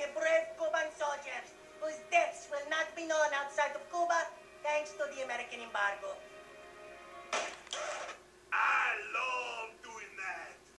the brave Cuban soldiers whose deaths will not be known outside of Cuba thanks to the American embargo.